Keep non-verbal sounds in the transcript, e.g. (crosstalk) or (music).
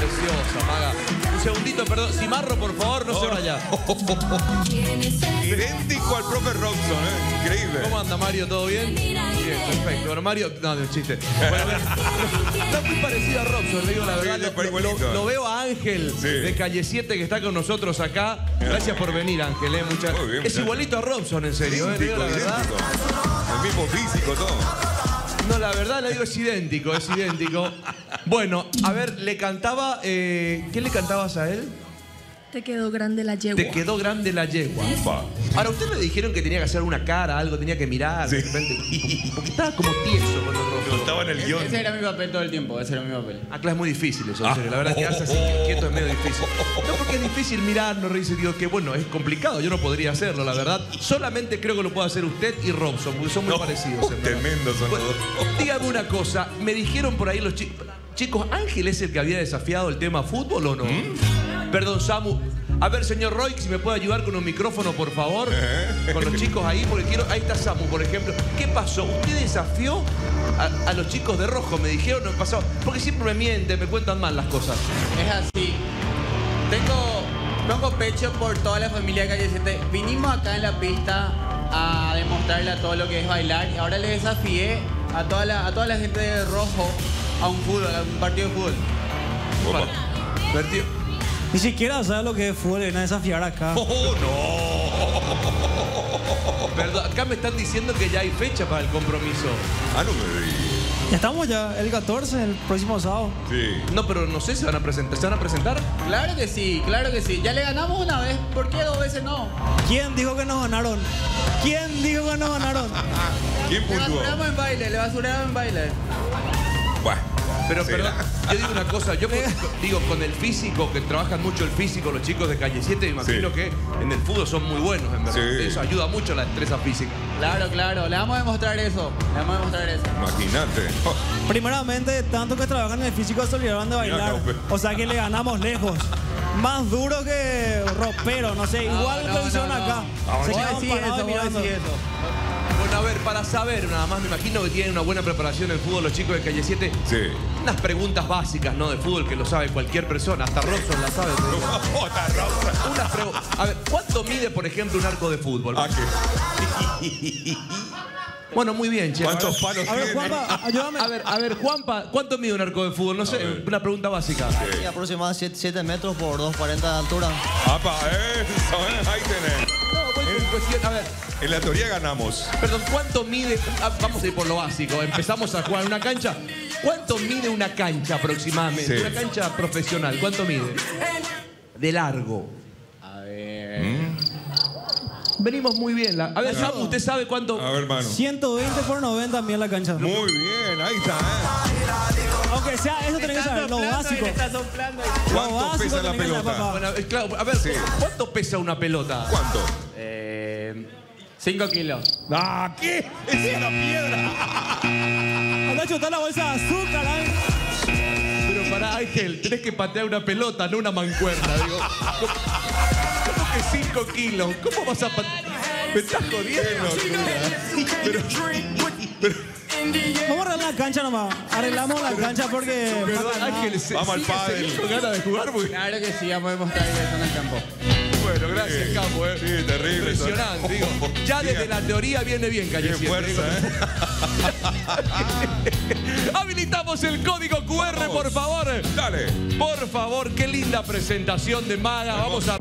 Preciosa, Maga. Un segundito, perdón. Cimarro, por favor, no se vaya. Idéntico al profe Robson, ¿eh? Increíble. ¿Cómo anda, Mario? ¿Todo bien? Bien, perfecto. Bueno, Mario, no, no, chiste. Bueno, a ver, está muy parecido a Robson, le digo la verdad. Lo, veo a Ángel Sí. de Calle 7 que está con nosotros acá. Gracias por venir, Ángel. eh, muchas- Muy bien, es igualito a Robson, en serio. eh, le digo Idéntico, la verdad. idéntico. El mismo físico, todo. No, la verdad le digo es idéntico, es idéntico. Bueno, a ver, le cantaba. eh, ¿Qué le cantabas a él? Te quedó grande la yegua. Te quedó grande la yegua. Pa. Ahora, ¿a usted le dijeron que tenía que hacer una cara, algo, tenía que mirar? Sí. de repente? Porque estaba como tieso con rostro. estaba en el guion. Ese era mi papel todo el tiempo, ese era mi papel. Ah, claro, es muy difícil eso, en serio. La verdad, quedarse así (laughs) quieto es medio difícil. No, porque es difícil mirar, no reírse. Digo que bueno, es complicado. Yo no podría hacerlo, la verdad. Solamente creo que lo puede hacer usted y Robson, porque son muy No, parecidos. tremendos son los dos. dígame una cosa. Me dijeron por ahí los chicos. Chicos, ¿Ángel es el que había desafiado el tema fútbol o no? ¿Mm? Perdón, Samu. A ver, señor Roy, si me puede ayudar con un micrófono, por favor. ¿Eh? Con los chicos ahí, porque quiero. Ahí está Samu, por ejemplo. ¿Qué pasó? ¿Usted desafió a, a los chicos de rojo? Me dijeron, no pasó. Porque siempre me mienten, me cuentan mal las cosas. Es así. Tengo, tengo pecho por toda la familia de Calle 7. Vinimos acá en la pista a demostrarle a todo lo que es bailar y ahora le desafié a toda la, a toda la gente de rojo a un fútbol, a un partido de fútbol. Opa. Ni siquiera sabe lo que es fútbol, viene a desafiar acá. (laughs) Oh, no. Perdón, acá me están diciendo que ya hay fecha para el compromiso. Ah, no me digas. Ya estamos ya, el 14, el próximo sábado. Sí. No, pero no sé si se van a presentar. ¿Se van a presentar? Claro que sí, claro que sí. Ya le ganamos una vez, ¿por qué dos veces no? ¿Quién dijo que nos ganaron? ¿Quién dijo que nos ganaron? (laughs) ¿Quién Le basuramos en baile, le basuramos en baile. Bueno. Pero, perdón, yo digo una cosa, yo con- (laughs) digo, con el físico, que trabajan mucho el físico los chicos de Calle 7, me imagino Sí. que en el fútbol son muy buenos, en verdad. Sí. Eso ayuda mucho a la destreza física. Claro, claro, le vamos a demostrar eso. Le vamos a demostrar eso. Imagínate. Oh, (laughs) Primeramente, tanto que trabajan en el físico se olvidaron de bailar. Caupe. O sea que le ganamos lejos. Más duro que ropero, no sé, igual no, lo hicieron no, no. acá. Se quedaron parados mirando. eso. A ver, para saber, nada más me imagino que tienen una buena preparación en fútbol los chicos de Calle 7. Sí. Unas preguntas básicas, ¿no? De fútbol que lo sabe cualquier persona, hasta Robson la sabe. (laughs) Unas pregu- A ver, ¿cuánto mide, por ejemplo, un arco de fútbol? ¿A qué? (laughs) Bueno, muy bien, che. ¿Cuántos A ver- palos A ver, tiene? Juanpa, (laughs) ayúdame. A ver, a ver, Juanpa, ¿cuánto mide un arco de fútbol? No sé, una pregunta básica. Y aproximadamente 7 metros por 2,40 de altura. Apa, eso, ¿eh? Ahí tenés. Cuestión- a ver, En la teoría ganamos. perdón, ¿cuánto mide? ah, vamos a ir por lo básico. Empezamos a jugar en una cancha. ¿Cuánto mide una cancha aproximadamente? Sí. Una cancha profesional, ¿cuánto mide? De largo. A ver. Venimos muy bien. la- A ver, Samu, ¿usted sabe cuánto? A ver, hermano. 120 por 90 también la cancha. Muy bien, ahí está, ¿eh? Aunque sea, eso tenés que saber, lo básico. Soplando. ¿Cuánto básico pesa la tenés que saber, pelota? papá. Bueno, eh, claro, a ver, Sí. ¿cuánto pesa una pelota? ¿Cuánto? Eh, 5 kilos. Ah, ¿qué? Es una piedra. A chutar la bolsa de azúcar, ¿eh? Pero para Ángel, tenés que patear una pelota, no una mancuerna. Digo, ¿cómo, cómo que 5 kilos? ¿Cómo vas a patear? ¿Me estás jodiendo? Pero, pero, Vamos a arreglar la cancha nomás. Arreglamos la cancha porque. perdón, Ángel, ¿se- Vamos al pádel. ganas de jugar? Porque- Claro que sí, vamos a demostrar eso en el campo. Bueno, gracias, Capo. Eh. Sí, terrible. Impresionante, digo. (laughs) Ya desde la teoría viene bien, Calle Qué 7, fuerza. ¿eh? (laughs) Habilitamos el código QR, por favor. Dale. Por favor, qué linda presentación de Maga. Vamos a...